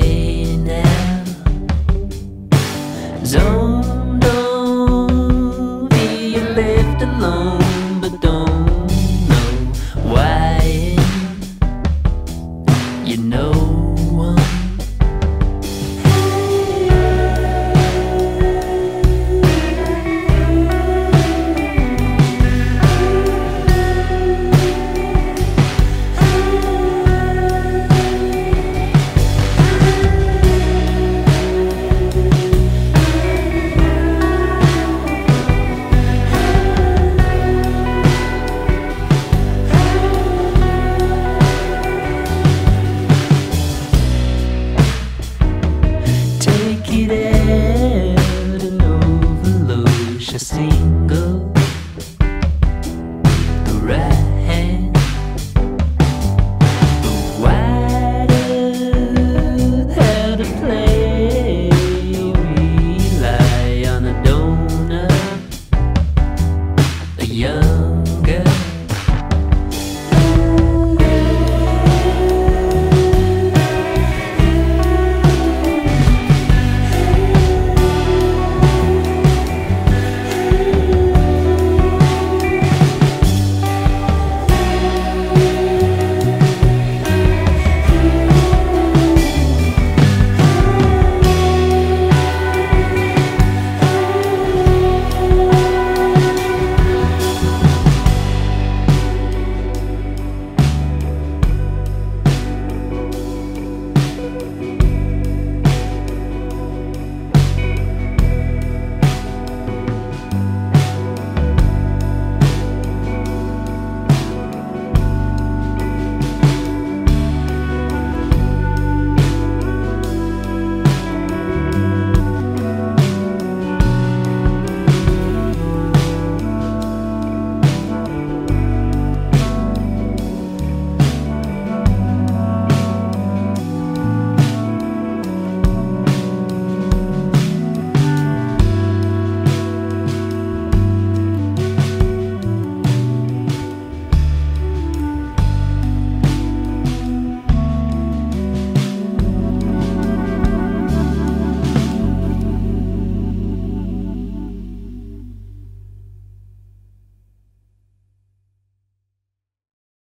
day. Take